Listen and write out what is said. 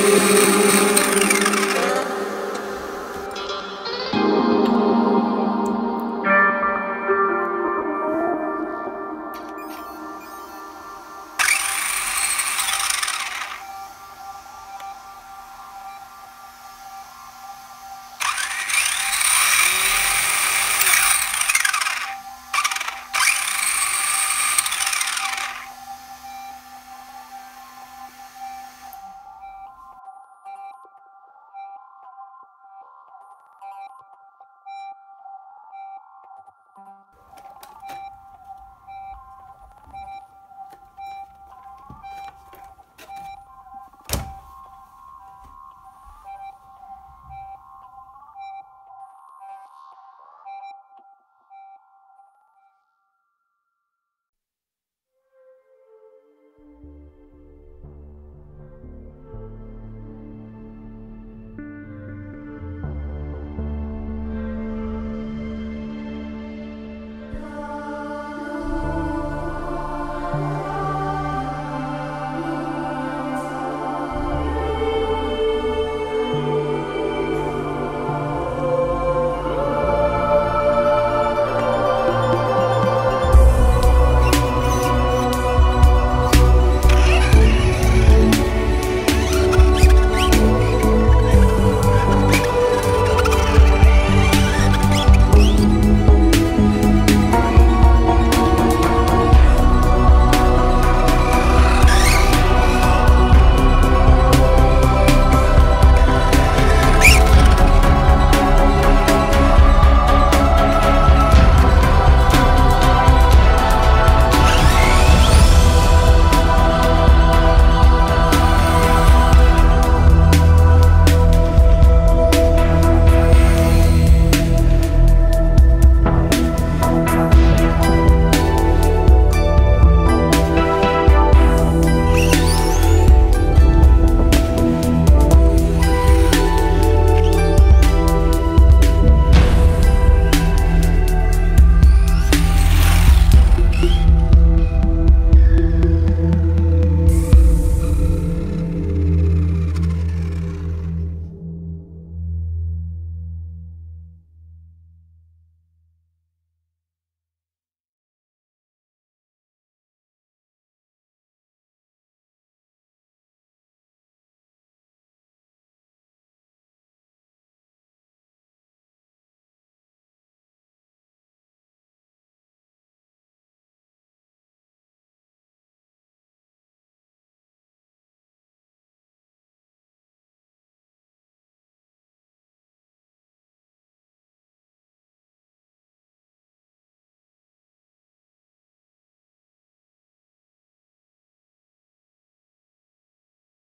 Música